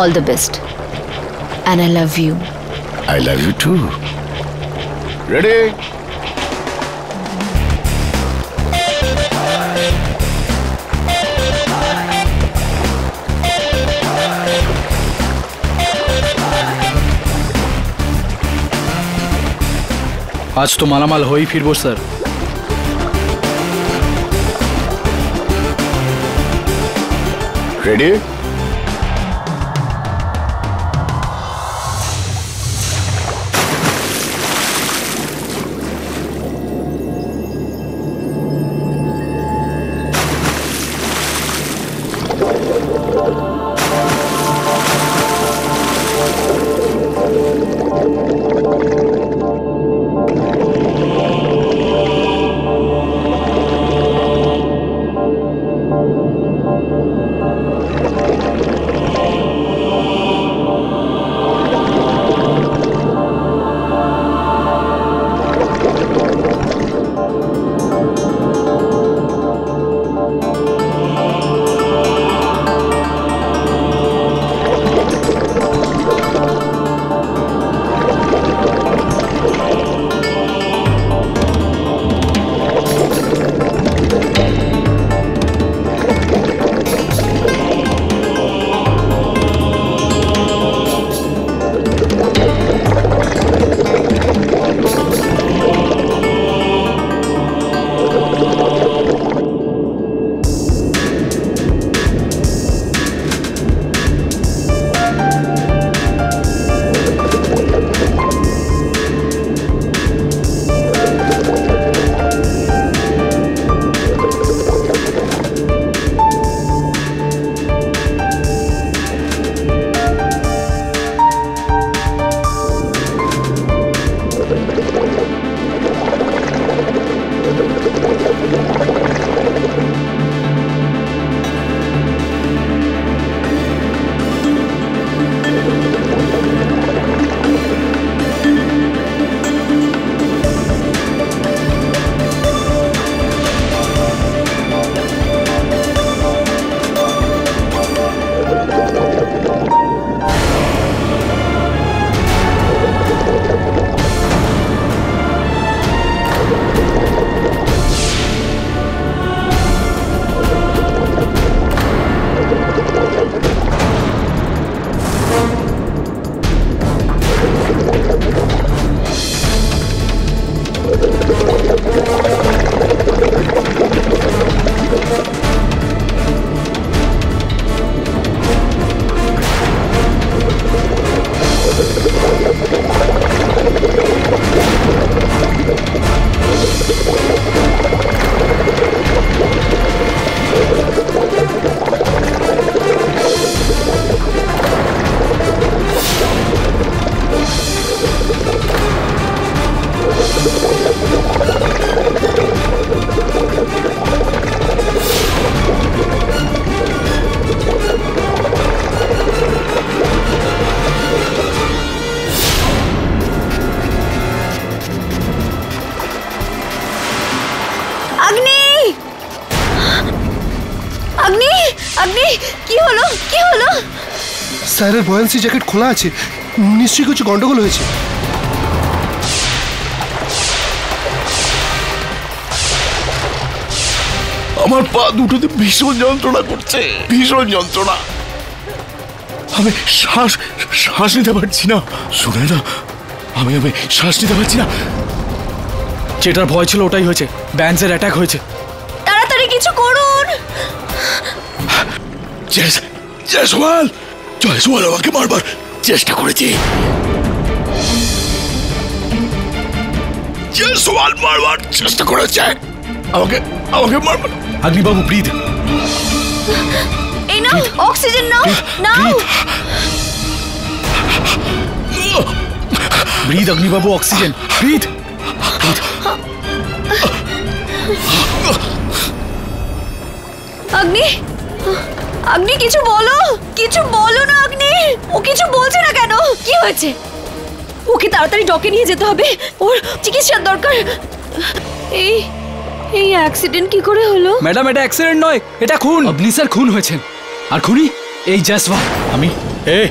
all the best and I love you I love you too ready আজ তো মালামাল হয়েই ফিরবো স্যার রেডি অগ্নি অগ্নি কি হলো? কি হলো? স্যারের বয়ান্সি জ্যাকেট খোলা আছে। নিশ্চয়ই কিছু গন্ডগোল হয়েছে। আমার পা দুটোতে ভীষণ যন্ত্রণা করছে। ভীষণ যন্ত্রণা। আমি শ্বাস শ্বাস নিতে পারছি না। শুনে না আমি আমি শ্বাস নিতে পারছি না। যেটার ভয় ছিল ওটাই হয়েছে। ব্যান্সের অ্যাটাক হয়েছে। তাড়াতাড়ি কিছু করুন জেস জয়সওয়াল জয়সওয়াল আমাকে মারবার চেষ্টা করেছে। জয়সওয়াল মারবার চেষ্টা করেছে। আমাকে আমাকে মারবার অগ্নিবাবু ব্রিদ এই নাও অক্সিজেন নাও নাও। ব্রিদ অগ্নিবাবু অক্সিজেন। ব্রিদ অগ্নি। অগ্নি কিছু বলো? কিছু বলো না অগ্নি ও কিছু বলছে না কেন? কি হয়েছে? ওকে তাড়াতাড়ি ডকে নিয়ে যেতে হবে। ওর চিকিৎসার দরকার। এই এই অ্যাক্সিডেন্ট কি করে হলো? ম্যাডাম এটা অ্যাক্সিডেন্ট নয় এটা খুন। অগ্নি স্যার খুন হয়েছেন। আর খুনি? এই জয়সওয়াল আমি এ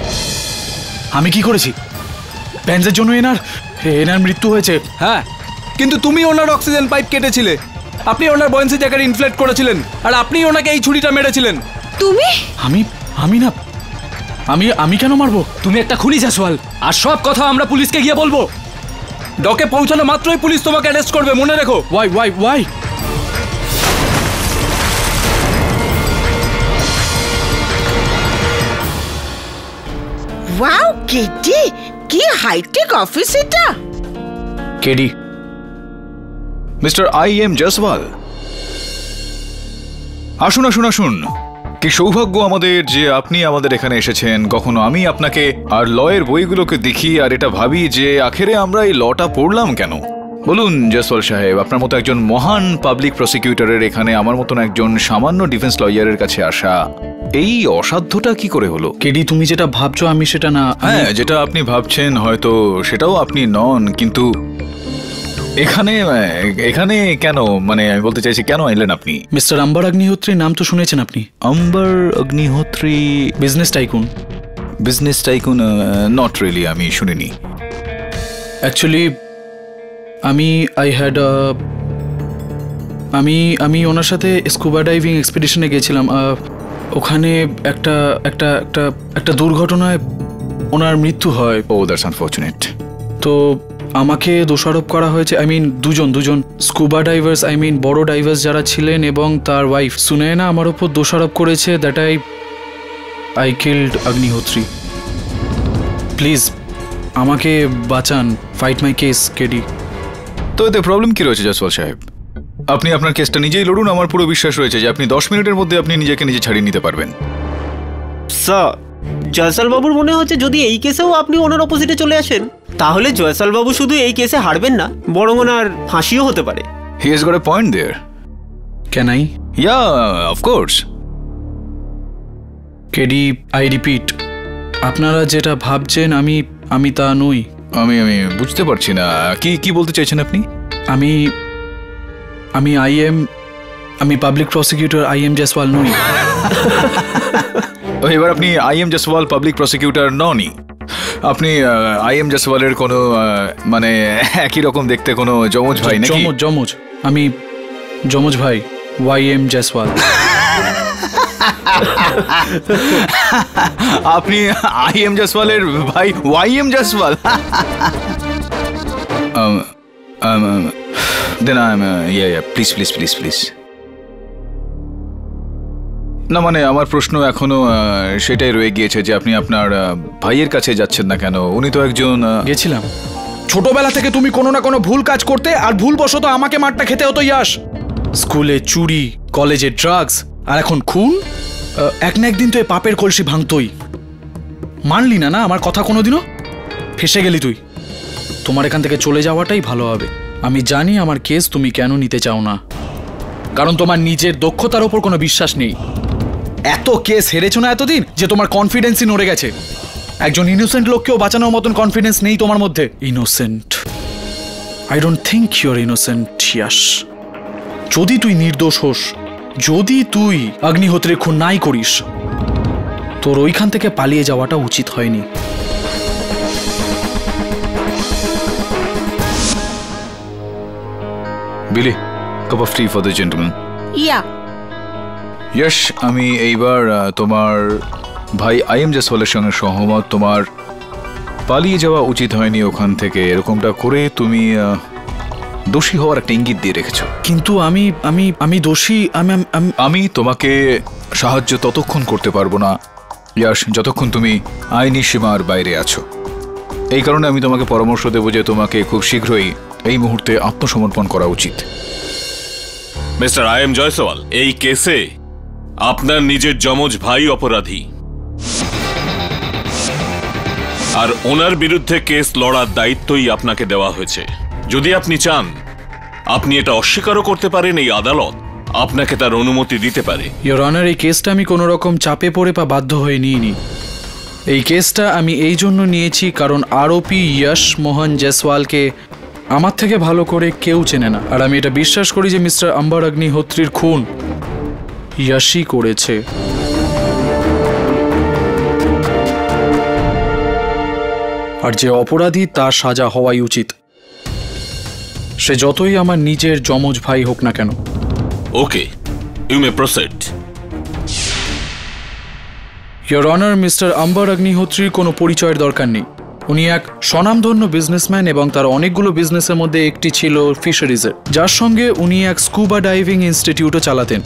আমি কি করেছি? ব্যান্সের জন্য এনার এনার মৃত্যু হয়েছে। হ্যাঁ কিন্তু তুমি ওনার অক্সিজেন পাইপ কেটেছিলে। আপনি ওনার বয়েন্সি জ্যাকেট ইনফ্লেট করেছিলেন আর আপনি ওনাকে এই ছুরিটা মেরেছিলেন। তুমি? আমি আমি না আমি আমি কেন মারবো? তুমি একটা খুনি জাসওয়াল। আর সব কথা আমরা পুলিশকে গিয়ে বলব। ডকে পৌঁছানো মাত্রই পুলিশ তোমাকে অ্যারেস্ট করবে মনে রেখো। Why why why wow KT কি হাইটেক অফিস এটা? KD mister I M Jaiswal আসুন আসুন আসুন। কি সৌভাগ্য আমাদের যে আপনি আমাদের এখানে এসেছেন। কখনো আমি আপনাকে আর লয়ের বইগুলোকে দেখি আর এটা ভাবি যে আখেরে আমরা এই লটা পড়লাম কেন? বলুন জসওয়াল সাহেব আপনার মতো একজন মহান পাবলিক প্রসিকিউটরের এখানে আমার মতন একজন সামান্য ডিফেন্স লয়ারের কাছে আসা এই অসাধ্যটা কি করে হলো? কেডি তুমি যেটা ভাবছ আমি সেটা না হ্যাঁ যেটা আপনি ভাবছেন হয়তো সেটাও আপনি নন কিন্তু এখানে এখানে কেন? মানে আমি বলতে চাইছি কেন এলেন আপনি? মিস্টার আম্বার অগ্নিহোত্রীর নাম তো শুনেছেন আপনি? Ambar Agnihotri business tycoon business tycoon not really আমি শুনিনি। অ্যাকচুয়ালি আমি আই হ্যাড আমি আমি ওনার সাথে স্কুবা ডাইভিং এক্সপিডিশনে গেছিলাম ওখানে একটা একটা একটা একটা দুর্ঘটনায় ওনার মৃত্যু হয়। ও দ্যাটস আনফর্চুনেট তো আমাকে দোষারোপ করা হয়েছে আই মিন দুজন দুজন স্কুবা ডাইভার্স আই মিন বড় ডাইভার্স যারা ছিলেন এবং তার ওয়াইফ সুনেনা আমার ওপর দোষারোপ করেছে that I I killed Agnihotri please আমাকে বাঁচান ফাইট মাই কেস কেডি তো এতে প্রবলেম কি রয়েছে জসওয়াল সাহেব? আপনি আপনার কেসটা নিজেই লড়ুন আমার পুরো বিশ্বাস রয়েছে যে আপনি দশ মিনিটের মধ্যে আপনি নিজেকে নিজে ছাড়িয়ে নিতে পারবেন। স্যার জয়সাল বাবুর মনে হচ্ছে যদি এই কেসেও আপনি ওনার অপোজিটে চলে আসেন তাহলে জয়সাল বাবু শুধু এই কেসে হারবেন না বরং ওনার ফাঁসিও হতে পারে। He is got a point there can I yeah of course KD I repeat আপনারা যেটা ভাবছেন আমি আমি তা নই। আমি আমি বুঝতে পারছি না। কি কি বলতে চাইছেন আপনি? আমি আমি আই এম আমি public prosecutor I M Jaiswal নই। এবার আপনি I M Jaiswal public prosecutor ননি আপনি আই এম জাসওয়ালের কোনো মানে একই রকম দেখতে কোনো যমজ ভাই নাকি? জমজ জমজ আমি যমজ ভাই ওয়াই এম জয়সওয়াল আপনি আই এম জসওয়ালের ভাই Y M Jaiswal then I M yeah yeah please please please please না মানে আমার প্রশ্ন এখনও সেটাই রয়ে গিয়েছে যে আপনি আপনার ভাইয়ের কাছে যাচ্ছেন না কেন? উনি তো একজন গেছিলাম। ছোটবেলা থেকে তুমি কোনো না কোনো ভুল কাজ করতে আর ভুল বশত আমাকে মারটা খেতে হতো, ইয়াস। স্কুলে চুরি, কলেজে ড্রাগস, আর এখন খুন? এক না একদিন তো এই পাপের কলসি ভাঙতই। মানলি না না, আমার কথা কোনোদিনও? ফেসে গেলি তুই। তোমার এখান থেকে চলে যাওয়াটাই ভালো হবে। আমি জানি আমার কেস তুমি কেন নিতে চাও না। কারণ তোমার নিজের দক্ষতার ওপর কোনো বিশ্বাস নেই। এত কেস হেরেছো না এতদিন যে তোমার কনফিডেন্সই নড়ে গেছে? একজন ইনোসেন্ট লোককেও বাঁচানোর মতন কনফিডেন্স নেই তোমার মধ্যে। Innocent I don't think your innocent Yash যদি তুই নির্দোষ হোস যদি তুই অগ্নিহোত্রে খুন নাই করিস তোর ওইখান থেকে পালিয়ে যাওয়াটা উচিত হয়নি। Billy cup of tea for the gentleman yeah Yash আমি এইবার তোমার ভাই আই এম জসওয়ালের সঙ্গে সহমত। তোমার পালিয়ে যাওয়া উচিত হয়নি ওখান থেকে। এরকমটা করে তুমি দোষী হওয়ার একটা ইঙ্গিত দিয়ে রেখেছো। কিন্তু আমি আমি আমি দোষী আমি আমি- আমি আমি তোমাকে সাহায্য ততক্ষণ করতে পারব না। ইয়াস যতক্ষণ তুমি আইনি সীমার বাইরে আছো। এই কারণে আমি তোমাকে পরামর্শ দেবো যে তোমাকে খুব শীঘ্রই এই মুহূর্তে আত্মসমর্পণ করা উচিত। মিস্টার আই এম জয়সওয়াল এই কেসে আপনার নিজের যমজ ভাই অপরাধী। আর ওনার বিরুদ্ধে কেস লড়ার দায়িত্বই আপনাকে দেওয়া হয়েছে। যদি আপনি চান, আপনি এটা অস্বীকারও করতে পারেন এই আদালত, আপনাকে তার অনুমতি দিতে পারে। ইয়োর অনার এই কেসটা আমি কোনো রকম চাপে পড়ে বা বাধ্য হয়ে নিইনি। এই কেসটা আমি এই জন্য নিয়েছি কারণ আরোপি ইয়াশ মোহন জয়সওয়ালকে আমার থেকে ভালো করে কেউ চেনে না। আর আমি এটা বিশ্বাস করি যে মিস্টার আম্বার অগ্নিহোত্রীর খুন ইয়াশই করেছে। আর যে অপরাধী তার সাজা হওয়াই উচিত। সে যতই আমার নিজের যমজ ভাই হোক না কেন। Okay you may proceed your honour mister Ambar অগ্নিহোত্রীর কোনো পরিচয়ের দরকার নেই। উনি এক স্বনামধন্য বিজনেসম্যান এবং তার অনেকগুলো বিজনেসের মধ্যে একটি ছিল ফিশারিজের যার সঙ্গে উনি এক স্কুবা ডাইভিং ইনস্টিটিউটও চালাতেন।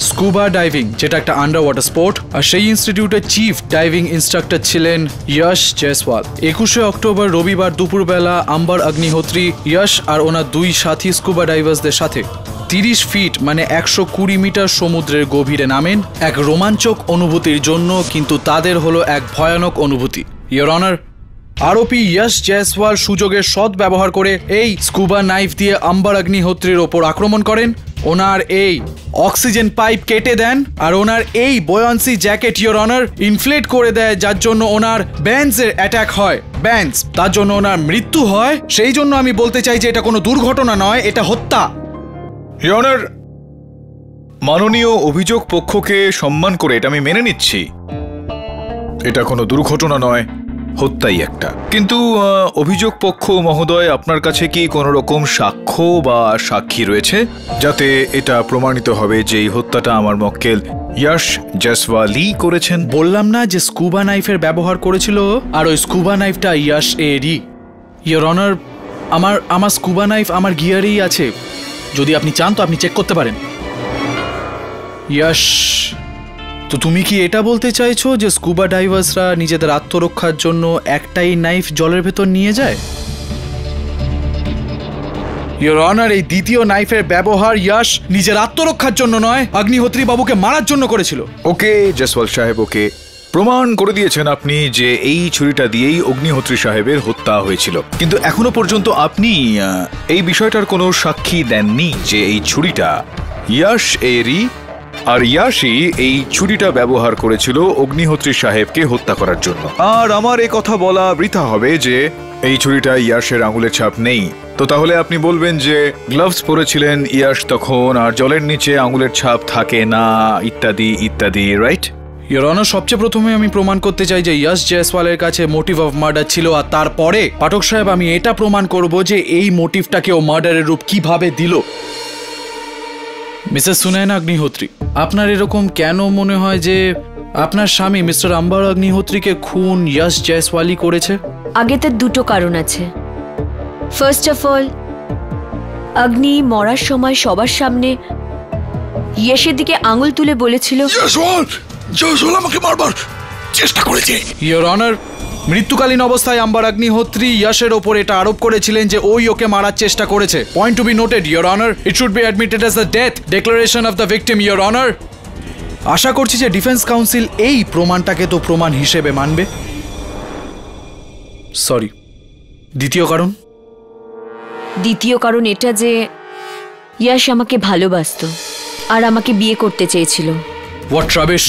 স্কুবা ডাইভিং যেটা একটা আন্ডার ওয়াটার স্পোর্ট আর সেই ইনস্টিটিউটের চিফ ডাইভিং ইনস্ট্রাক্টর ছিলেন যশ জয়সওয়াল একুশে অক্টোবর রবিবার দুপুরবেলা আম্বার অগ্নিহোত্রী যশ আর ওনার দুই সাথী স্কুবা ডাইভার্সদের সাথে। তিরিশ ফিট মানে একশো কুড়ি মিটার সমুদ্রের গভীরে নামেন এক রোমাঞ্চক অনুভূতির জন্য, কিন্তু তাদের হলো এক ভয়ানক অনুভূতি। ইয়োর অনার আরোপি যশ জয়সওয়াল সুযোগের সৎ ব্যবহার করে এই স্কুবা নাইফ দিয়ে আম্বার অগ্নিহোত্রীর ওপর আক্রমণ করেন। ওনার এই অক্সিজেন পাইপ কেটে দেন আর ওনার এই buoyancy jacket your honour inflate করে দেয়, যার জন্য ওনার ব্যান্ডসের অ্যাটাক হয়। ব্যান্স তার জন্য ওনার মৃত্যু হয়। সেই জন্য আমি বলতে চাই যে এটা কোনো দুর্ঘটনা নয়, এটা হত্যা। ইয়নার মাননীয় অভিযোগ পক্ষকে সম্মান করে এটা আমি মেনে নিচ্ছি। এটা কোনো দুর্ঘটনা নয় হত্যাই একটা। কিন্তু অভিযোগ পক্ষ মহোদয়, আপনার কাছে কি কোনো রকম সাক্ষ্য বা সাক্ষী রয়েছে? যাতে এটা প্রমাণিত হবে যে এই হত্যাটা আমার মক্কেল ইয়াশ জয়সওয়ালি করেছেন। বললাম না যে স্কুবা নাইফের ব্যবহার করেছিল? আর ওই স্কুবা নাইফটা ইয়াশ এরই। ইয়োর অনার আমার আমার স্কুবা নাইফ আমার গিয়ারেই আছে। যদি আপনি চান তো আপনি চেক করতে পারেন। ইয়াশ তো তুমি কি এটা বলতে চাইছো যে স্কুবা ডাইভার্সরা নিজেদের আত্মরক্ষার জন্য একটাই নাইফ জলের ভেতর নিয়ে যায়? ইয়োর অনার এই দ্বিতীয় নাইফের ব্যবহার ইয়াশ নিজের আত্মরক্ষার জন্য নয় অগ্নিহোত্রী বাবুকে মারার জন্য করেছিল। ওকে, জয়সওয়াল সাহেব, ওকে। প্রমাণ করে দিয়েছেন আপনি যে এই ছুরিটা দিয়েই অগ্নিহোত্রী সাহেবের হত্যা হয়েছিল। কিন্তু এখনও পর্যন্ত আপনি এই বিষয়টার কোনো সাক্ষী দেননি যে এই ছুরিটা ইয়াশ এরি আর ইয়াশি এই ছুরিটা ব্যবহার করেছিল অগ্নিহোত্রী সাহেবকে হত্যা করার জন্য। আর আমার এ কথা বলা বৃথা হবে যে, এই ছুরিটা ইয়াশের আঙুলের ছাপ নেই। তো তাহলে আপনি বলবেন যে গ্লাভস পরেছিলেন ইয়াশ তখন আর জলের নিচে আঙুলের ছাপ থাকে না, ইত্যাদি ইত্যাদি রাইট ইয়োর অনার সবচেয়ে প্রথমে আমি প্রমাণ করতে চাই যে ইয়াশ জয়সওয়ালের কাছে মোটিভ অফ মার্ডার ছিল আর তারপরে পাঠক সাহেব, আমি এটা প্রমাণ করব যে এই মোটিভটাকে ও মার্ডারের রূপ কীভাবে দিল। মিসেস সুনায়না অগ্নিহোত্রী আপনার এরকম কেন মনে হয় যে আপনার স্বামী মিস্টার আম্বার অগ্নিহোত্রীকে খুন ইয়াশ জয়সওয়ালি করেছে? আগে তার দুটো কারণ আছে। ফার্স্ট অফ অল অগ্নি মরার সময় সবার সামনে ইয়েসের দিকে আঙুল তুলে বলেছিল জয়সওয়াল জয়সওয়াল আমাকে মারবার চেষ্টা করেছে। ইয়োর অনার মৃত্যুকালীন অবস্থায় আম্বার অগ্নিহোত্রী ইয়াশের ওপর এটা আরোপ করেছিলেন যে ওই ওকে মারার চেষ্টা করেছে। Point to be noted your honour it should be admitted as the death declaration of the victim your honour আশা করছি যে ডিফেন্স কাউন্সিল এই প্রমাণটাকে তো প্রমাণ হিসেবে মানবে। সরি দ্বিতীয় কারণ? দ্বিতীয় কারণ এটা যে ইয়াশ আমাকে ভালোবাসত আর আমাকে বিয়ে করতে চেয়েছিল। হোয়াট রাবেশ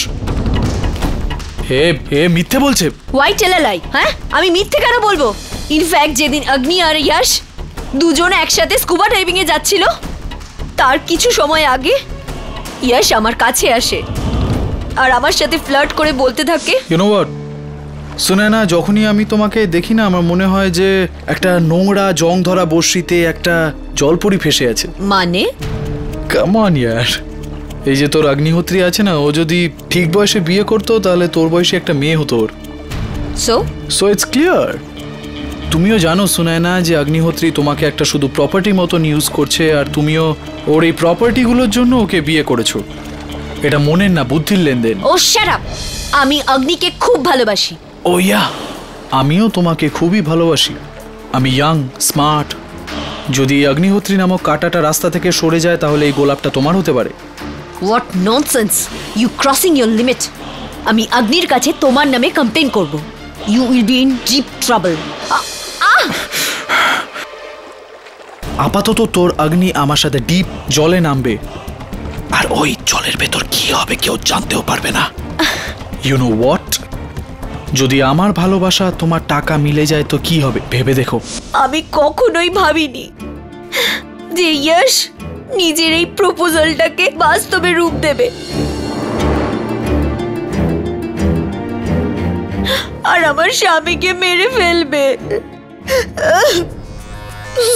হে হে মিথ্যে বলছে। হোয়াই টেলালাই হ্যাঁ? আমি মিথ্যে কেন বলব? ইনফ্যাক্ট যেদিন অগ্নি আর ইয়াশ দুজন একসাথে স্কুবা ডাইভিং এ যাচ্ছিল তার কিছু সময় আগে ইয়াশ আমার কাছে আসে আর আমার সাথে ফ্লার্ট করে বলতে থাকে ইউনো হোয়াট শুনে না যখনই আমি তোমাকে দেখি না আমার মনে হয় যে একটা নোংরা জং ধরা বর্ষিতে একটা জলপরি ফেসে আছে। মানে? কামান ইয়ার এই যে তোর অগ্নিহোত্রী আছে না ও যদি ঠিক বয়সে বিয়ে করতো তাহলে তোর বয়সে একটা মেয়ে হতো ওর। সো সো ইটস ক্লিয়ার তুমিও জানো শোনায় না যে অগ্নিহোত্রী তোমাকে একটা শুধু প্রপার্টি মতন ইউজ করছে আর তুমিও ওর এই প্রপার্টিগুলোর জন্য ওকে বিয়ে করেছ। এটা মনের না বুদ্ধির লেনদেন। ও শ্যাট আমি অগ্নিকে খুব ভালোবাসি। ও ইয়া! আমিও তোমাকে খুবই ভালোবাসি। আমি ইয়াং স্মার্ট যদি অগ্নিহোত্রী নামক কাটাটা রাস্তা থেকে সরে যায় তাহলে এই গোলাপটা তোমার হতে পারে। What nonsense you crossing your limit আমি অগ্নির কাছে তোমার নামে কমপ্লেন করব। You will be in deep trouble আপাতত তোর অগ্নি আমার সাথে ডিপ জলে নামবে। আর ওই জলের ভেতর কি হবে কেউ জানতেও পারবে না। ইউ নো হোয়াট যদি আমার ভালোবাসা তোমার টাকা মিলে যায় তো কি হবে? ভেবে দেখো। আমি কখনোই ভাবিনি যে যশ নিজের এই প্রপোজালটাকে বাস্তবে রূপ দেবে। আর আমার স্বামীকে মেরে ফেলবে।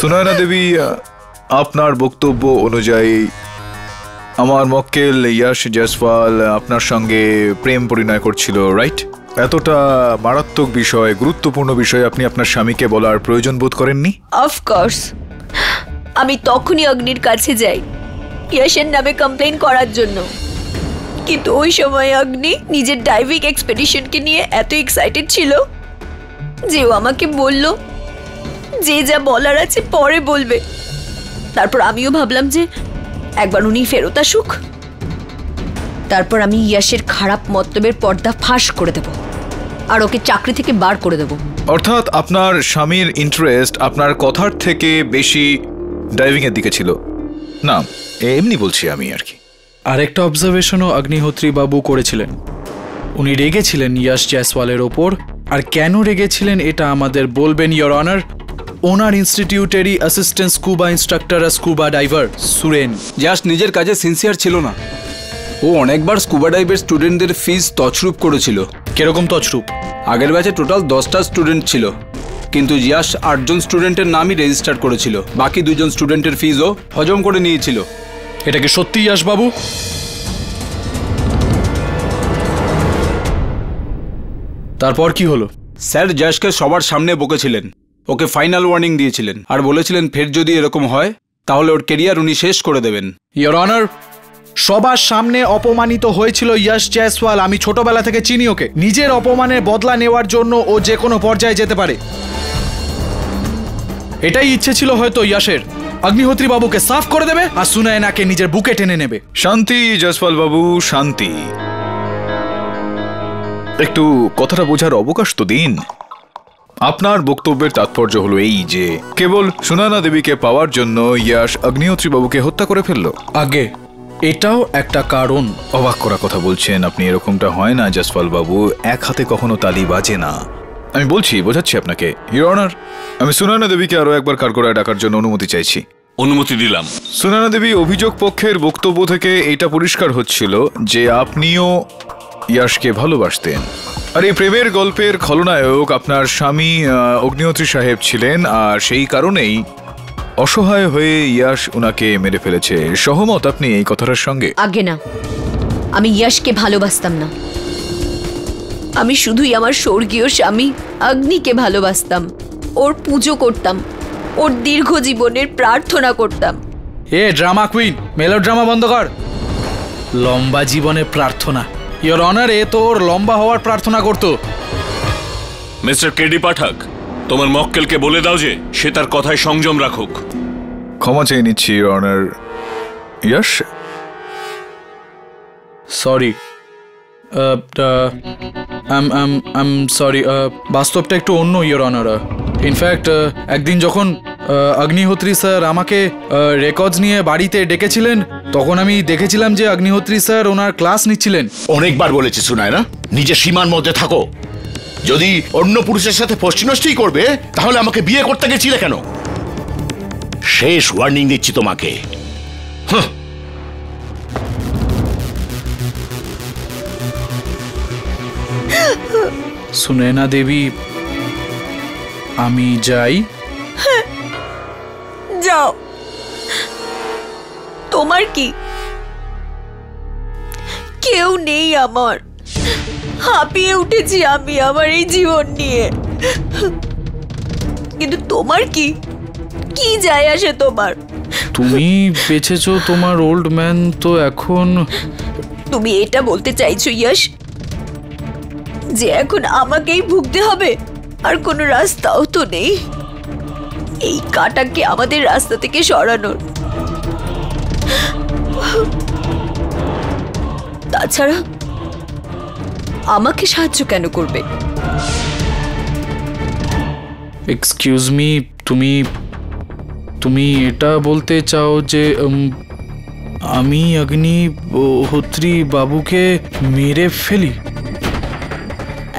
সুনয়না দেবী আপনার বক্তব্য অনুযায়ী আমার মক্কেল ইয়াশ জয়সওয়াল আপনার সঙ্গে প্রেম পরিণয় করছিল রাইট? এতটা মারাত্মক বিষয় গুরুত্বপূর্ণ বিষয় আপনি আপনার স্বামীকে বলার প্রয়োজন বোধ করেননি? অফকোর্স আমি তখনই অগ্নির কাছে যাই, ইয়াসের নামে কমপ্লেন করার জন্য। কিন্তু ওই সময় অগ্নি নিজের ডাইভিং এক্সপেডিশনকে নিয়ে এত এক্সাইটেড ছিল যে ও আমাকে বলল, যে যা বলার আছে পরে বলবে। তারপর আমিও ভাবলাম যে একবার উনি ফেরত আসুক। তারপর আমি ইয়াসের খারাপ মতলবের পর্দা ফাঁস করে দেব আর ওকে চাকরি থেকে বার করে দেবো। অর্থাৎ আপনার স্বামীর ইন্টারেস্ট আপনার কথার থেকে বেশি ড্রাইভিং এর দিকে ছিল। না এমনি বলছি আমি আর কি। আরেকটা অবজারভেশনও অগ্নিহোত্রী বাবু করেছিলেন। উনি রেগেছিলেন ইয়াশ জয়সওয়ালের ওপর আর কেন রেগেছিলেন এটা আমাদের বলবেন ইয়োর অনার ওনার ইনস্টিটিউটেরই অ্যাসিস্ট্যান্ট স্কুবা ইনস্ট্রাক্টর আর স্কুবা ডাইভার সুরেন। জাস্ট নিজের কাজে সিনসিয়ার ছিল না। ও অনেকবার স্কুবা ডাইভের স্টুডেন্টদের ফিস তছরূপ করেছিল। কীরকম তছরূপ? আগের ব্যাচে টোটাল দশটা স্টুডেন্ট ছিল। কিন্তু ইয়াস আটজন স্টুডেন্টের নামই রেজিস্টার করেছিল। বাকি দুজন স্টুডেন্টের ফিজও হজম করে নিয়েছিল। এটা কি সত্যি ইয়াশ বাবু তারপর কি হলো? স্যার জাসকে সবার সামনে বকেছিলেন। ওকে ফাইনাল ওয়ার্নিং দিয়েছিলেন। আর বলেছিলেন, ফের যদি এরকম হয়, তাহলে ওর কেরিয়ার উনি শেষ করে দেবেন। ইয়োর অনার, সবার সামনে অপমানিত হয়েছিল ইয়াশ জয়সওয়াল আমি ছোটবেলা থেকে চিনি ওকে। নিজের অপমানের বদলা নেওয়ার জন্য ও যে কোনো পর্যায়ে যেতে পারে। এটাই ইচ্ছে ছিল হয়তো ইয়াশের অগ্নিহোত্রী বাবুকে সাফ করে দেবে আর সুনায়নাকে নিজের বুকে টেনে নেবে। শান্তি জয়সওয়াল বাবু শান্তি। একটু কথাটা বোঝার অবকাশ তো দিন। আপনার বক্তব্যের তাৎপর্য হলো এই যে কেবল সুনানা দেবীকে পাওয়ার জন্য ইয়াশ অগ্নিহোত্রী বাবুকে হত্যা করে ফেলল। আগে এটাও একটা কারণ। অবাক করা কথা বলছেন আপনি এরকমটা হয় না জসপাল বাবু এক হাতে কখনো তালি বাজে না। আমি বলছি বোঝাচ্ছি আপনাকে। ইউর অনার আমি সুনানা দেবীকে আরও একবার কাঠগড়ায় ডাকার জন্য অনুমতি চাইছি। অনুমতি দিলাম। সুনানা দেবী অভিযোগ পক্ষের বক্তব্য থেকে এটা পরিষ্কার হচ্ছিল যে আপনিও ইয়াশকে ভালোবাসতেন। আর এই প্রেমের গল্পের খলনায়ক আপনার স্বামী অগ্নিহোত্রী সাহেব ছিলেন আর সেই কারণেই অসহায় হয়ে ইয়াশ ওনাকে মেরে ফেলেছে। সহমত আপনি এই কথাটার সঙ্গে? আগে না। আমি ইয়াশকে ভালোবাসতাম না। আমি শুধুই আমার স্বর্গীয় স্বামী অগ্নিকে ভালোবাসতাম ওর পুজো করতাম ওর দীর্ঘ জীবনের প্রার্থনা করতাম। A drama queen melodrama বন্ধ কর। লম্বা জীবনে প্রার্থনা। ইয়োর অনারে তোর লম্বা হওয়ার প্রার্থনা করতো। মিস্টার কেডি পাঠক তোমার মক্কেলকে বলে দাও যে সে তার কথায় সংযম রাখুক। ক্ষমা চেয়ে নিচ্ছি honour Yash sorry um um um sorry বাস্তবটা একটু অন্য ইয়োর অনার ইনফ্যাক্ট একদিন যখন অগ্নিহোত্রী স্যার আমাকে রেকর্ডস নিয়ে বাড়িতে ডেকেছিলেন তখন আমি দেখেছিলাম যে অগ্নিহোত্রী স্যার ওনার ক্লাস নিচ্ছিলেন। অনেকবার বলেছি শোনায় না নিজের সীমার মধ্যে থাকো। যদি অন্য পুরুষের সাথে পশ্চিমষ্টি করবে তাহলে আমাকে বিয়ে করতে গেছিলে কেন? শেষ ওয়ার্নিং দিচ্ছি তোমাকে। হাহ, সুনেনা দেবী আমি যাই। যাও। তোমার কি? কেউ নেই আমার। হাঁপিয়ে উঠেছি আমি আমার এই জীবন নিয়ে। কিন্তু তোমার কি? কি যায় আসে তোমার? তুমি বেঁচেছো তোমার ওল্ড ম্যান তো এখন তুমি এটা বলতে চাইছো ইয়াশ? যে এখন আমাকেই ভুগতে হবে। আর কোনো রাস্তাও তো নেই। এই কাটাকে আমাদের রাস্তা থেকে সরানোর। তাছাড়া আমাকে সাহায্য কেন করবে? এক্সকিউজ মি তুমি তুমি এটা বলতে চাও যে আমি অগ্নি হোত্রী বাবুকে মেরে ফেলি?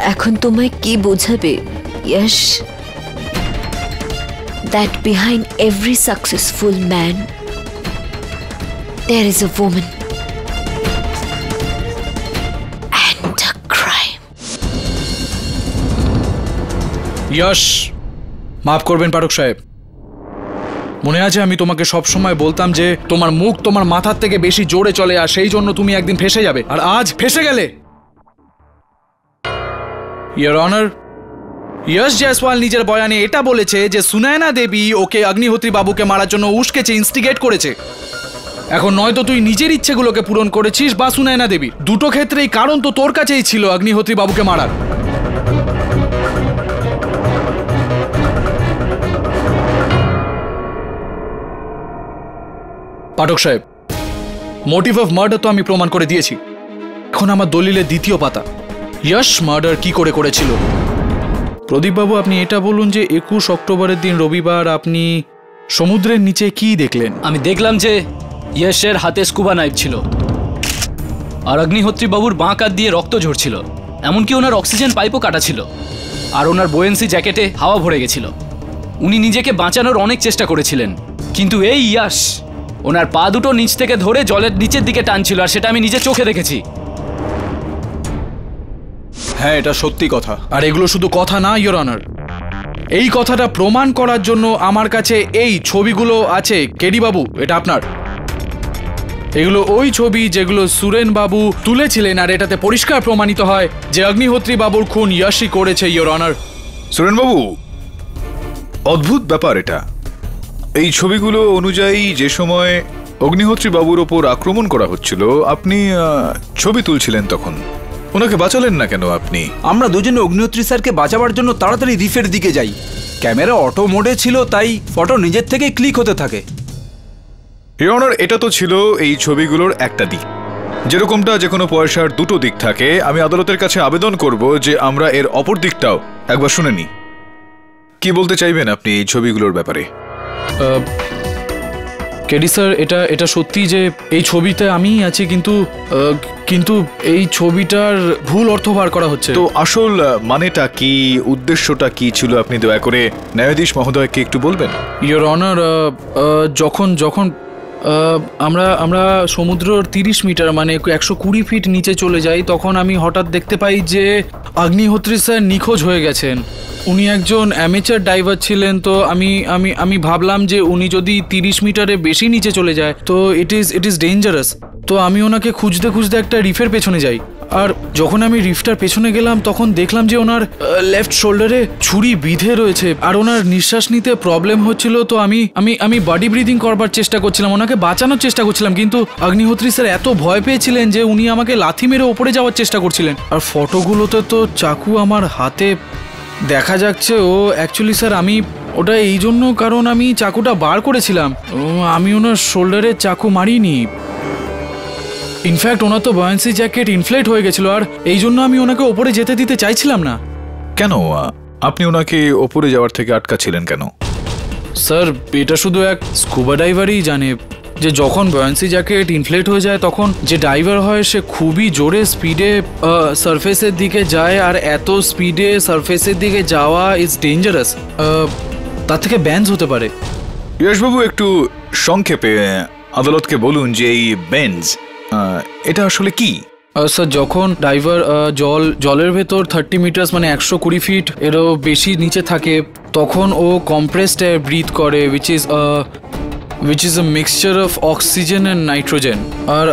এখন তোমায় কি বোঝাবে? Yes that behind every successful man there is a woman and a মাফ করবেন পারক সাহেব। মনে আছে আমি তোমাকে সব সময় বলতাম যে তোমার মুখ তোমার মাথার থেকে বেশি জোরে চলে আর সেই জন্য তুমি একদিন ফেসে যাবে। আর আজ ফেসে গেলে? ইয়ার অনার যশ জয়সওয়াল নিজের বয়ানে এটা বলেছে যে সুনায়না দেবী ওকে অগ্নিহোত্রী বাবুকে মারার জন্য উস্কেছে ইনস্টিগেট করেছে। এখন নয়তো তুই নিজের ইচ্ছেগুলোকে পূরণ করেছিস বা সুনায়না দেবী। দুটো ক্ষেত্রেই কারণ তো তোর কাছেই ছিল অগ্নিহোত্রী বাবুকে মারার। পাঠক সাহেব মোটিভ অফ মার্ডার তো আমি প্রমাণ করে দিয়েছি। এখন আমার দলিলের দ্বিতীয় পাতা। যশ মার্ডার কি করে করেছিল? প্রদীপবাবু, আপনি এটা বলুন যে একুশ অক্টোবরের দিন রবিবার আপনি সমুদ্রের নিচে কি দেখলেন? আমি দেখলাম যে ইয়েশের হাতে স্কুবা নাইফ ছিল। আর অগ্নিহোত্রী বাবুর বাঁ কাত দিয়ে রক্ত ঝরছিল। এমনকি ওনার অক্সিজেন পাইপও কাটা ছিল। আর ওনার বোয়েন্সি জ্যাকেটে হাওয়া ভরে গেছিল। উনি নিজেকে বাঁচানোর অনেক চেষ্টা করেছিলেন। কিন্তু এই ইয়াস ওনার পা দুটো নিচ থেকে ধরে জলের নিচের দিকে টানছিল আর সেটা আমি নিজে চোখে দেখেছি। হ্যাঁ এটা সত্যি কথা। আর এগুলো শুধু কথা না ইয়োর অনার এই কথাটা প্রমাণ করার জন্য আমার কাছে এই ছবিগুলো আছে কেডি বাবু এটা আপনার। এগুলো ওই ছবি যেগুলো সুরেন বাবু তুলেছিলেন আর এটাতে পরিষ্কার প্রমাণিত হয় যে অগ্নিহোত্রী বাবুর খুন ইয়াসি করেছে ইয়োর অনার সুরেনবাবু অদ্ভুত ব্যাপার এটা। এই ছবিগুলো অনুযায়ী যে সময় অগ্নিহোত্রী বাবুর ওপর আক্রমণ করা হচ্ছিল আপনি ছবি তুলছিলেন তখন। ওনাকে বাঁচালেন না কেন আপনি? আমরা দুজনে অগ্নিহোত্রী স্যারকে বাঁচাবার জন্য তাড়াতাড়ি রিফের দিকে যাই। ক্যামেরা অটো মোডে ছিল তাই ফটো নিজের থেকে ক্লিক হতে থাকে। অনার এটা তো ছিল এই ছবিগুলোর একটা দিক। যেরকমটা যে কোনো পয়সার দুটো দিক থাকে। আমি আদালতের কাছে আবেদন করব যে আমরা এর অপর দিকটাও একবার শুনে নিই। কি বলতে চাইবেন আপনি এই ছবিগুলোর ব্যাপারে? কেডি স্যার এটা এটা সত্যি যে এই ছবিতে আমি আছি কিন্তু কিন্তু এই ছবিটার ভুল অর্থ বার করা হচ্ছে। তো আসল মানেটা কি উদ্দেশ্যটা কি ছিল আপনি দয়া করে ন্যায়াধীশ মহোদয়কে একটু বলবেন? ইয়োর অনার যখন যখন আমরা আমরা সমুদ্রর তিরিশ মিটার মানে একশো কুড়ি ফিট নিচে চলে যাই, তখন আমি হঠাৎ দেখতে পাই যে আগ্নিহোত্রী স্যার নিখোঁজ হয়ে গেছেন। উনি একজন অ্যামেচার ডাইভার ছিলেন, তো আমি আমি আমি ভাবলাম যে উনি যদি তিরিশ মিটারে বেশি নিচে চলে যায়, তো it is it is dangerous তো আমি ওনাকে খুঁজতে খুঁজতে একটা রিফের পেছনে যাই। আর যখন আমি রিফটার পেছনে গেলাম, তখন দেখলাম যে ওনার লেফট শোল্ডারে ছুরি বিঁধে রয়েছে। আর ওনার নিঃশ্বাস নিতে প্রবলেম হচ্ছিল, তো আমি আমি আমি বডি ব্রিদিং করবার চেষ্টা করছিলাম, ওনাকে বাঁচানোর চেষ্টা করছিলাম, কিন্তু অগ্নিহোত্রী স্যার এত ভয় পেয়েছিলেন যে উনি আমাকে লাথি মেরে ওপরে যাওয়ার চেষ্টা করছিলেন। আর ফটোগুলোতে তো চাকু আমার হাতে দেখা যাচ্ছে, ও অ্যাকচুয়ালি স্যার, আমি ওটা এই জন্য কারণ আমি চাকুটা বার করেছিলাম। আমি ওনার শোল্ডারে চাকু মারিনি। ইনফ্যাক্ট ওনার তো বয়ান্সি জ্যাকেট ইনফ্লেট হয়ে গেছিল আর এই জন্য আমি ওনাকে ওপরে যেতে দিতে চাইছিলাম না। কেন? আপনি ওনাকে ওপরে যাওয়ার থেকে আটকাচ্ছিলেন কেন? স্যার এটা শুধু এক স্কুবা ডাইভারই জানে যে যখন বয়ান্সি জ্যাকেট ইনফ্লেট হয়ে যায় তখন যে ড্রাইভার হয় সে খুবই জোরে স্পিডে সারফেসের দিকে যায় আর এত স্পিডে সারফেসের দিকে যাওয়া ইজ ডেঞ্জারাস তার থেকে ব্যান্স হতে পারে। যশবাবু একটু সংক্ষেপে আদালতকে বলুন যে এই বেঞ্জ এটা আসলে কি? স্যার যখন ড্রাইভার জল, জলের ভেতর থার্টি মিটার্স মানে একশো কুড়ি ফিট এরও বেশি নিচে থাকে, তখন ও কম্প্রেসড এয়ার ব্রিথ করে which is which is a mixture of oxygen and nitrogen আর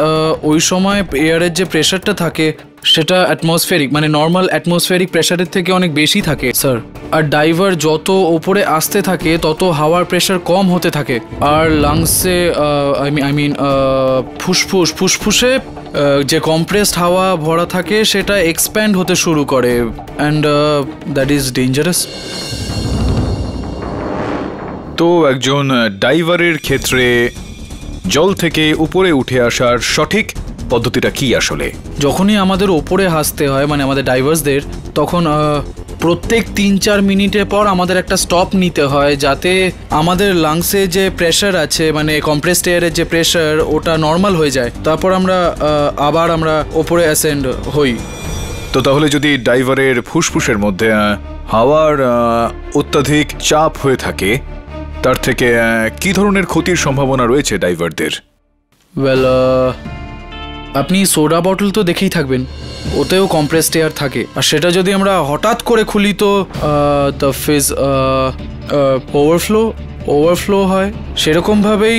ওই সময় এয়ারের যে প্রেশারটা থাকে সেটা অ্যাটমসফেরিক মানে নর্মাল অ্যাটমসফেরিক প্রেশারের থেকে অনেক বেশি থাকে স্যার আর ড্রাইভার যত ওপরে আসতে থাকে, তত হাওয়ার প্রেশার কম হতে থাকে। আর লাংসে আই মিন ফুসফুস, ফুসফুসে যে কম্প্রেসড হাওয়া ভরা থাকে, সেটা এক্সপ্যান্ড হতে শুরু করে। অ্যান্ড দ্যাট ইজ ডেঞ্জারাস তো একজন ডাইভারের ক্ষেত্রে জল থেকে উপরে উঠে আসার সঠিক পদ্ধতিটা কি আসলে? যখনই আমাদের ওপরে হাসতে হয় মানে আমাদের ডাইভার্সদের তখন প্রত্যেক তিন চার মিনিটের পর আমাদের একটা স্টপ নিতে হয় যাতে আমাদের লাংসে যে প্রেশার আছে মানে কম্প্রেসড এয়ারের যে প্রেশার ওটা নর্মাল হয়ে যায়। তারপর আমরা আবার আমরা ওপরে অ্যাসেন্ড হই। তো তাহলে যদি ড্রাইভারের ফুসফুসের মধ্যে হাওয়ার অত্যাধিক চাপ হয়ে থাকে তার থেকে কি ধরনের ক্ষতির সম্ভাবনা রয়েছে ড্রাইভারদের ওয়েল আপনি সোডা বটল তো দেখেই থাকবেন, ওতেও কম্প্রেসড এয়ার থাকে। আর সেটা যদি আমরা হঠাৎ করে খুলি তো দ্য ফিজ ওভারফ্লো ওভারফ্লো হয়। সেরকমভাবেই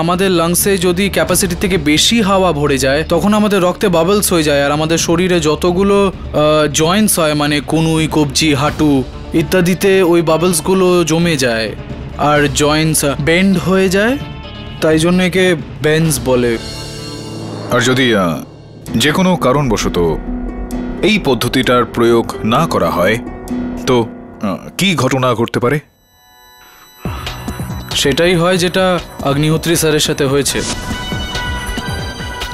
আমাদের লাংসে যদি ক্যাপাসিটি থেকে বেশি হাওয়া ভরে যায়, তখন আমাদের রক্তে বাবলস হয়ে যায়, আর আমাদের শরীরে যতগুলো জয়েন্টস হয় মানে কনুই, কবজি, হাঁটু ইত্যাদিতে ওই বাবলসগুলো জমে যায়, আর জয়েন্টস বেন্ড হয়ে যায়, তাই জন্য একে বেন্স বলে। আর যদি যে কোনো কারণবশত এই পদ্ধতিটার প্রয়োগ না করা হয়, তো কি ঘটনা ঘটতে পারে? সেটাই হয় যেটা অগ্নিহোত্রী স্যারের সাথে হয়েছে।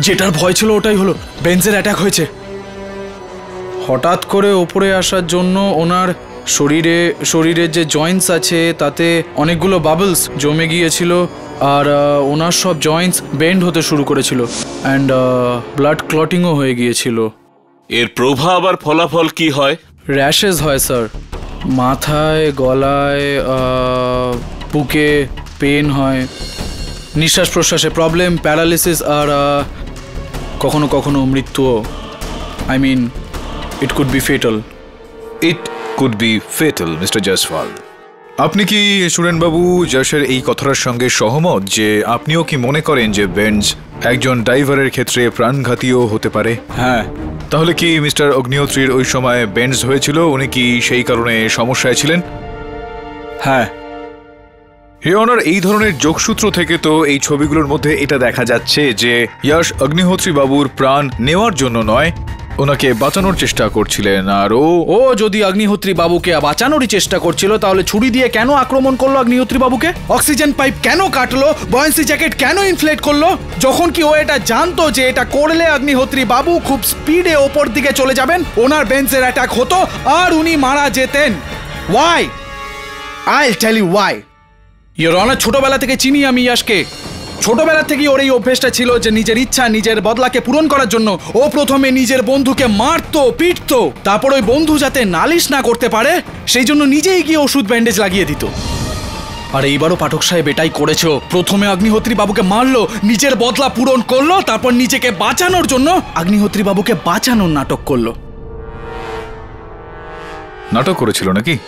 যেটার ভয় ছিল ওটাই হলো, বেঞ্জের অ্যাটাক হয়েছে। হঠাৎ করে ওপরে আসার জন্য ওনার শরীরে শরীরের যে জয়েন্টস আছে, তাতে অনেকগুলো বাবলস জমে গিয়েছিল। আর ওনার সব জয়েন্টস বেন্ড হতে শুরু করেছিল অ্যান্ড ব্লাড ক্লটিংও হয়ে গিয়েছিল। এর প্রভাব আর ফলাফল কি হয়? র্যাশেস হয় স্যার মাথায় গলায় বুকে পেন হয় নিঃশ্বাস প্রশ্বাসে প্রবলেম প্যারালিসিস আর কখনো কখনো মৃত্যুও। I mean it could be fatal it could be fatal mister Jaiswal আপনি কি সুরেনবাবু যশের এই কথার সঙ্গে সহমত যে আপনিও কি মনে করেন যে বেঞ্জ একজন ড্রাইভারের ক্ষেত্রে প্রাণঘাতীও হতে পারে? হ্যাঁ। তাহলে কি মিস্টার অগ্নিহোত্রীর ওই সময় বেঞ্জ হয়েছিল? উনি কি সেই কারণে সমস্যায় ছিলেন? হ্যাঁ। হে অনার এই ধরনের যোগসূত্র থেকে তো এই ছবিগুলোর মধ্যে এটা দেখা যাচ্ছে যে ইয়াশ অগ্নিহোত্রী বাবুর প্রাণ নেওয়ার জন্য নয় ওনাকে বাঁচানোর চেষ্টা করছিলেন। আর ও ও যদি অগ্নিহোত্রী বাবুকে বাঁচানোরই চেষ্টা করছিল, তাহলে ছুরি দিয়ে কেন আক্রমণ করল অগ্নিহোত্রী বাবুকে? অক্সিজেন পাইপ কেন কাটলো? বয়েন্সি জ্যাকেট কেন ইনফ্লেট করল? যখন কি ও এটা জানতো যে এটা করলে অগ্নিহোত্রী বাবু খুব স্পিডে ওপর দিকে চলে যাবেন, ওনার বেঞ্চের অ্যাটাক হতো আর উনি মারা যেতেন। Why I tell you why your honour ছোটবেলা থেকে চিনি আমি ইয়াশকে। ছোটবেলা থেকেই ওর এই অভ্যেসটা ছিল যে নিজের ইচ্ছা, নিজের বদলাকে পূরণ করার জন্য ও প্রথমে নিজের বন্ধুকে মারতো, পিটতো। তারপর ওই বন্ধু যাতে নালিশ না করতে পারে, সেই জন্য নিজেই গিয়ে ওষুধ ব্যান্ডেজ লাগিয়ে দিত। আর এইবারও পাঠক সাহেব এটাই করেছে। প্রথমে অগ্নিহোত্রী বাবুকে মারলো, নিজের বদলা পূরণ করল, তারপর নিজেকে বাঁচানোর জন্য অগ্নিহোত্রী বাবুকে বাঁচানোর নাটক করল। নাটক করেছিল নাকি?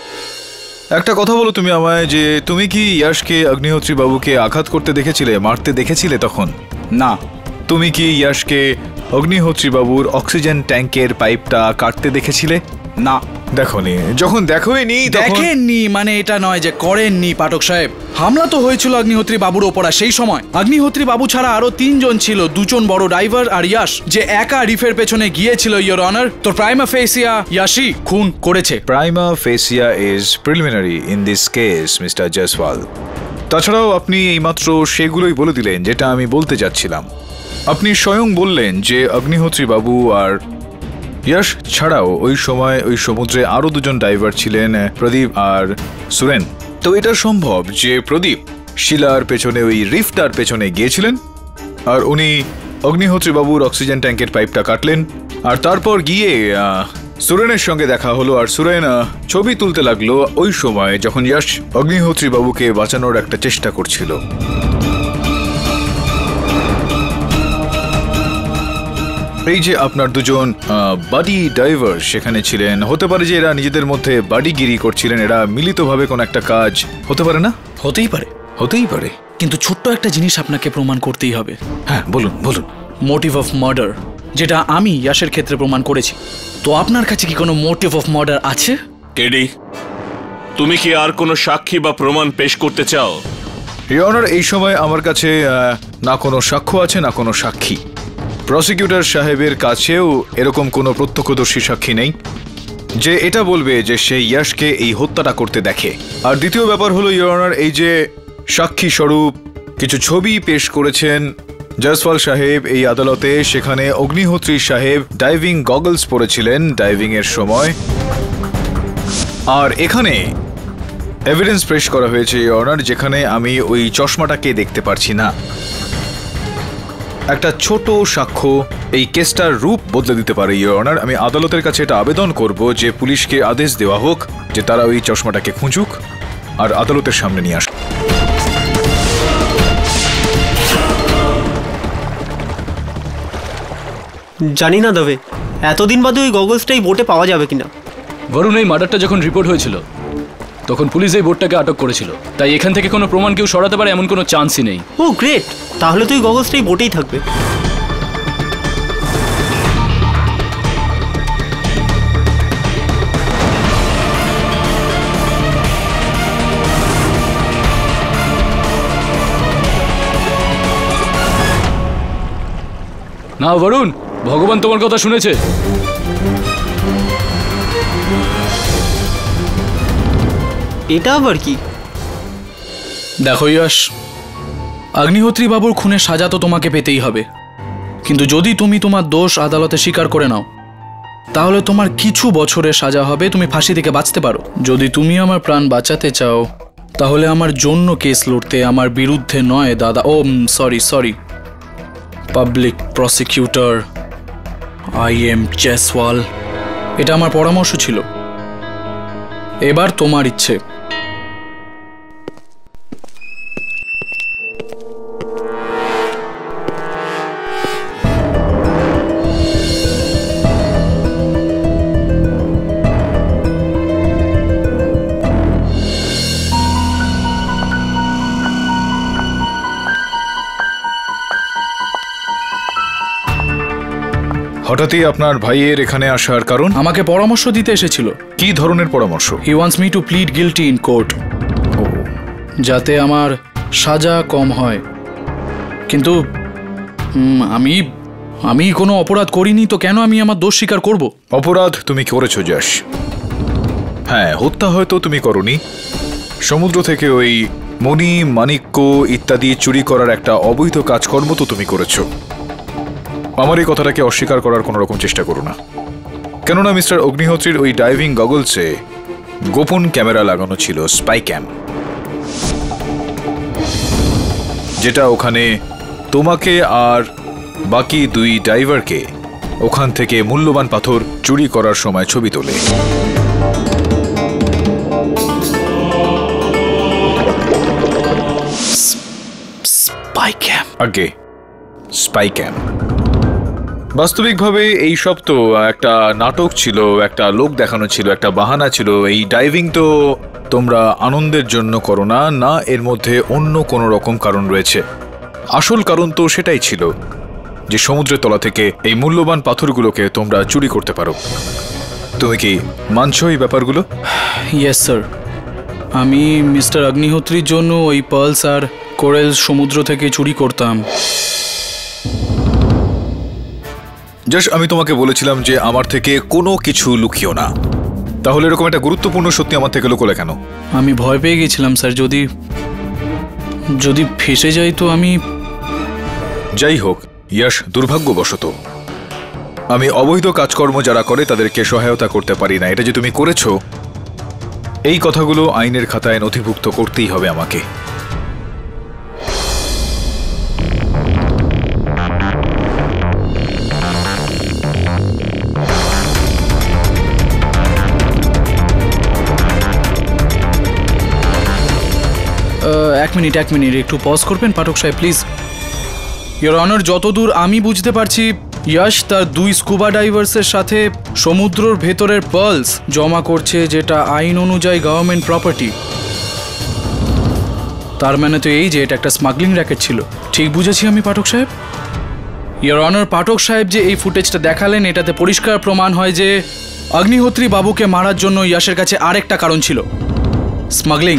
একটা কথা বলো তুমি আমায় যে তুমি কি ইয়াশকে অগ্নিহোত্রী বাবুকে আঘাত করতে দেখেছিলে, মারতে দেখেছিলে তখন? না। তুমি কি ইয়াশকে অগ্নিহোত্রী বাবুর অক্সিজেন ট্যাঙ্কের পাইপটা কাটতে দেখেছিলে? না। দেখোনি। যখন দেখোইনি তখন দেখেননি মানে এটা নয় যে করেননি পাঠক সাহেব। হামলা তো হয়েছিল অগ্নিহোত্রী বাবুর ওপর সেই সময়। অগ্নিহোত্রী বাবু ছাড়া আরও তিনজন ছিল দুজন বড় ড্রাইভার আর ইয়াশ যে একা রিফের পেছনে গিয়েছিল ইয়োর অনার তো প্রাইমা ফেসিয়া ইয়াশি খুন করেছে। Prima facie is preliminary in this case mister Jaiswal তাছাড়াও আপনি এইমাত্র সেগুলোই বলে দিলেন যেটা আমি বলতে যাচ্ছিলাম। আপনি স্বয়ং বললেন যে অগ্নিহোত্রী বাবু আর ইয়াশ ছাড়াও ওই সময় ওই সমুদ্রে আরও দুজন ড্রাইভার ছিলেন প্রদীপ আর সুরেন। তো এটা সম্ভব যে প্রদীপ শিলার পেছনে ওই রিফটার পেছনে গিয়েছিলেন? আর উনি অগ্নিহোত্রী বাবুর অক্সিজেন ট্যাঙ্কের পাইপটা কাটলেন, আর তারপর গিয়ে সুরেনের সঙ্গে দেখা হলো আর সুরেন ছবি তুলতে লাগল ওই সময় যখন ইয়াশ অগ্নিহোত্রী বাবুকে বাঁচানোর একটা চেষ্টা করছিল। এই যে আপনার দুজন বাডি ড্রাইভার সেখানে ছিলেন হতে পারে যে এরা নিজেদের মধ্যে বাডিগিরি করছিলেন এরা মিলিতভাবে কোন একটা কাজ হতে পারে না? হতেই পারে। হতেই পারে। কিন্তু ছোট্ট একটা জিনিস আপনাকে প্রমাণ করতেই হবে। হ্যাঁ বলুন বলুন। মোটিভ অফ মার্ডার যেটা আমি ইয়াশের ক্ষেত্রে প্রমাণ করেছি। তো আপনার কাছে কি কোনো মোটিভ অফ মার্ডার আছে? কেডি তুমি কি আর কোনো সাক্ষী বা প্রমাণ পেশ করতে চাও? ইয়নার এই সময় আমার কাছে না কোনো সাক্ষ্য আছে না কোনো সাক্ষী। প্রসিকিউটর সাহেবের কাছেও এরকম কোনো প্রত্যক্ষদর্শী সাক্ষী নেই। যে এটা বলবে যে সে ইয়াশকে এই হত্যাটা করতে দেখে। আর দ্বিতীয় ব্যাপার হলো ইয়নার এই যে সাক্ষী স্বরূপ কিছু ছবি পেশ করেছেন জয়সওয়াল সাহেব এই আদালতে, সেখানে অগ্নিহোত্রী সাহেব ডাইভিং গগলস পরেছিলেন ডাইভিং এর সময়। আর এখানে এভিডেন্স পেশ করা হয়েছে অনার যেখানে আমি ওই চশমাটাকে দেখতে পারছি না। একটা ছোট সাক্ষ্য এই কেসটার রূপ বদলে দিতে পারে ইয়ে অনার আমি আদালতের কাছে এটা আবেদন করব যে পুলিশকে আদেশ দেওয়া হোক যে তারা ওই চশমাটাকে খুঁজুক আর আদালতের সামনে নিয়ে আসুক। জানি না তবে এতদিন বাদে ওই গগলসটাই বোটে পাওয়া যাবে কিনা। বরুণ এই মার্ডারটা যখন রিপোর্ট হয়েছিল তখন পুলিশ এই বোর্ডটাকে আটক করেছিল। তাই এখান থেকে কোনো প্রমাণ কেউ সরাতে পারে এমন কোনো চান্সই নেই। Oh great! তাহলে তুই ওই গগলসটাই বোটেই থাকবে। না বরুণ! ভগবান তোমার কথা শুনেছে। এটা আবার কি? দেখো ইয়াশ অগ্নিহোত্রী বাবুর খুনের সাজা তো তোমাকে পেতেই হবে। কিন্তু যদি তুমি তোমার দোষ আদালতে স্বীকার করে নাও, তাহলে তোমার কিছু বছরের সাজা হবে, তুমি ফাঁসি থেকে বাঁচতে পারো। যদি তুমি আমার প্রাণ বাঁচাতে চাও, তাহলে আমার জন্য কেস লড়তে আমার বিরুদ্ধে নয়, দাদা। ও sorry sorry public prosecutor I M Jaiswal এটা আমার পরামর্শ ছিল। এবার তোমার ইচ্ছে। হঠাৎই আপনার ভাইয়ের এখানে আসার কারণ? আমাকে পরামর্শ দিতে এসেছিল। কি ধরনের পরামর্শ? He wants me to plead guilty in court যাতে আমার সাজা কম হয়। কিন্তু আমি আমি কোনো অপরাধ করিনি তো কেন আমি আমার দোষ স্বীকার করব? অপরাধ তুমি করেছ যাস হ্যাঁ হত্যা হয়তো তুমি করনি। সমুদ্র থেকে ওই মণি মাণিক্য ইত্যাদি চুরি করার একটা অবৈধ কাজকর্ম তো তুমি করেছ। আমার এই কথাটাকে অস্বীকার করার কোনো রকম চেষ্টা করো না। কেননা মিস্টার অগ্নিহোত্রীর ওই ডাইভিং গগলসে গোপন ক্যামেরা লাগানো ছিল স্পাই ক্যাম। যেটা ওখানে তোমাকে আর বাকি দুই ড্রাইভারকে ওখান থেকে মূল্যবান পাথর চুরি করার সময় ছবি তোলে। স্পাই আগে স্পাই ক্যাম। বাস্তবিকভাবে এই সব তো একটা নাটক ছিল, একটা লোক দেখানো ছিল, একটা বাহানা ছিল। এই ডাইভিং তো তোমরা আনন্দের জন্য করো না না এর মধ্যে অন্য কোনো রকম কারণ রয়েছে। আসল কারণ তো সেটাই ছিল যে সমুদ্রের তলা থেকে এই মূল্যবান পাথরগুলোকে তোমরা চুরি করতে পারো। তুমি কি মানছো এই ব্যাপারগুলো? ইয়েস স্যার আমি মিস্টার অগ্নিহোত্রীর জন্য ওই পার্লস আর কোরেল সমুদ্র থেকে চুরি করতাম। জাস্ট আমি তোমাকে বলেছিলাম যে আমার থেকে কোনো কিছু লুকিও না। তাহলে এরকম একটা গুরুত্বপূর্ণ সত্যি আমার থেকে লুকোলে কেন? আমি ভয় পেয়ে গেছিলাম স্যার। যদি যদি ফেসে যাই তো আমি যাই হোক ইয়াশ দুর্ভাগ্যবশত আমি অবৈধ কাজকর্ম যারা করে তাদেরকে সহায়তা করতে পারি না। এটা যে তুমি করেছ এই কথাগুলো আইনের খাতায় নথিভুক্ত করতেই হবে আমাকে। এক মিনিট এক মিনিট, একটু পজ করবেন। পাঠক সাহেব প্লিজ ইয়োর অনার যতদূর আমি বুঝতে পারছি ইয়াশ তার দুই স্কুবা ডাইভার্সের সাথে সমুদ্রর ভেতরের পার্লস জমা করছে, যেটা আইন অনুযায়ী গভর্নমেন্ট প্রপার্টি তার মানে তো এই যে এটা একটা স্মাগলিং র্যাকেট ছিল। ঠিক বুঝেছি আমি, পাঠক সাহেব? ইয়োর অনার পাঠক সাহেব যে এই ফুটেজটা দেখালেন, এটাতে পরিষ্কার প্রমাণ হয় যে অগ্নিহোত্রী বাবুকে মারার জন্য ইয়াশের কাছে আরেকটা কারণ ছিল। স্মাগলিং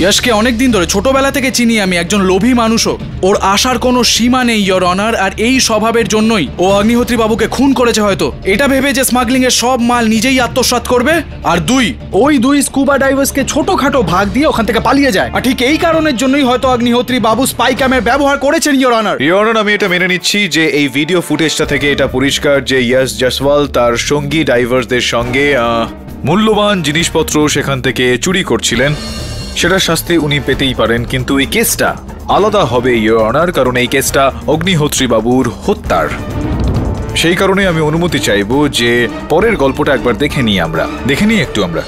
ইয়াশকে অনেক দিন ধরে ছোটবেলা থেকে চিনি আমি, একজন লোভী মানুষও। ওর আশার কোনো সীমা নেই ইয়র অনার আর এই স্বভাবের জন্যই। ও অগ্নিহোত্রী বাবুকে খুন করেছে হয়তো। এটা ভেবে যে স্মাগলিং এর সব মাল নিজেই আত্মসাৎ করবে? আর দুই, ওই দুই স্কুবা ডাইভার্সকে ছোটখাটো ভাগ দিয়ে ওখান থেকে পালিয়ে যায়। আর ঠিক এই কারণের জন্যই হয়তো অগ্নিহোত্রী বাবু স্পাই ক্যামের ব্যবহার করেছেন ইয়র অনার ইয়রন আমি এটা মেনে নিচ্ছি যে এই ভিডিও ফুটেজটা থেকে এটা পরিষ্কার যে ইয়াস জসওয়াল তার সঙ্গী ডাইভার্সদের সঙ্গে মূল্যবান জিনিসপত্র সেখান থেকে চুরি করছিলেন। সেটার শাস্তি উনি পেতেই পারেন, কিন্তু এই কেসটা আলাদা হবে ইয়োর অনার কারণ এই কেসটা অগ্নিহোত্রীবাবুর হত্যার। সেই কারণে আমি অনুমতি চাইব যে পরের গল্পটা একবার দেখে নিই আমরা। দেখে নিই একটু আমরা।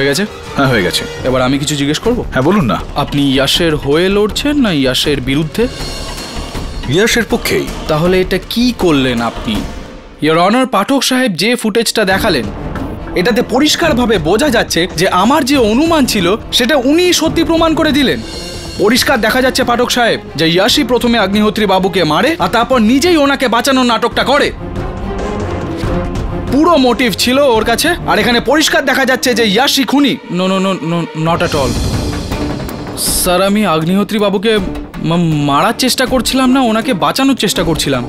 গেছে? হ্যাঁ হয়ে গেছে। এবার আমি কিছু জিজ্ঞেস করব? হ্যাঁ বলুন না। আপনি ইয়াসের হয়ে লড়ছেন না ইয়াসের বিরুদ্ধে? ইয়াসের পক্ষেই। তাহলে এটা কি করলেন আপনি? ইয়োর অনার পাঠক সাহেব যে ফুটেজটা দেখালেন এটাতে পরিষ্কারভাবে বোঝা যাচ্ছে যে আমার যে অনুমান ছিল সেটা উনি সত্যি প্রমাণ করে দিলেন। পরিষ্কার দেখা যাচ্ছে পাঠক সাহেব যে ইয়াসি প্রথমে অগ্নিহোত্রী বাবুকে মারে আর তারপর নিজেই ওনাকে বাঁচানোর নাটকটা করে। পুরো মোটিভ ছিল ওর কাছে। আর এখানে পরিষ্কার দেখা যাচ্ছে যে ইয়াসি খুনি। No no no no not at all sir, আমি অগ্নিহোত্রী বাবুকে মারার চেষ্টা করছিলাম না, ওনাকে বাঁচানোর চেষ্টা করছিলাম।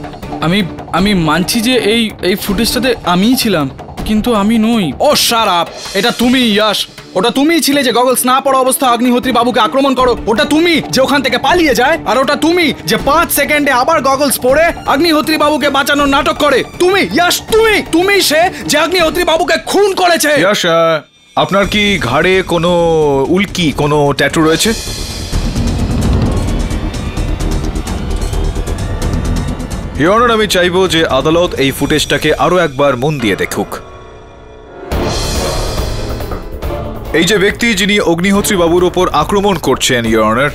আমি আমি মানছি যে এই এই ফুটেজটাতে আমিই ছিলাম। কিন্তু আমি নই। ও সারাপ এটা তুমি ইয়াস! ওটা তুমিই ছিলে যে গগলস না পড়া অবস্থা অগ্নিহোত্রী বাবুকে আক্রমণ করো। ওটা তুমি যে ওখান থেকে পালিয়ে যায়। আর ওটা তুমি যে পাঁচ সেকেন্ডে আবার গগলস পরে অগ্নিহোত্রী বাবুকে বাঁচানোর নাটক করে। তুমি ইয়াস তুমি তুমি সে যে অগ্নিহোত্রী বাবুকে খুন করেছে। ইয়াস আপনার কি ঘাড়ে কোনো উল্কি, কোনো ট্যাটু রয়েছে? আমি চাইব যে আদালত এই ফুটেজটাকে আরও একবার মন দিয়ে দেখুক। এই যে ব্যক্তি যিনি অগ্নিহোত্রী বাবুর ওপর আক্রমণ করছেন ইয়নার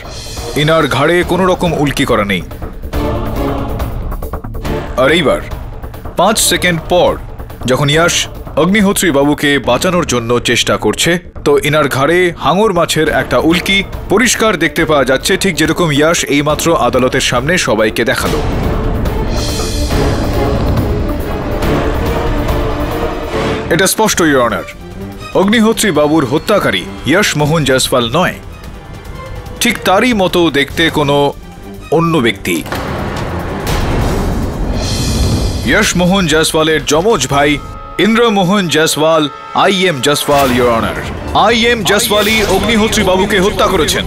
ইনার ঘাড়ে কোনো রকম উল্কি করা নেই। আর এইবার, পাঁচ সেকেন্ড পর, যখন ইয়াশ অগ্নিহোত্রী বাবুকে বাঁচানোর জন্য চেষ্টা করছে, তো ইনার ঘাড়ে হাঙর মাছের একটা উল্কি পরিষ্কার দেখতে পাওয়া যাচ্ছে, ঠিক যেরকম ইয়াশ এইমাত্র আদালতের সামনে সবাইকে দেখাল। এটা স্পষ্ট ইউর অনার অগ্নিহোত্রী বাবুর হত্যাকারী যশ মোহন জয়সওয়াল নয়। ঠিক তারই মতো দেখতে কোনো অন্য ব্যক্তি। यश মোহন জয়সওয়ালের যমজ ভাই Indramohan Jaiswal, I M Jaiswal your honour I M জয়সওয়ালই Agnihotri বাবুকে হত্যা করেছেন।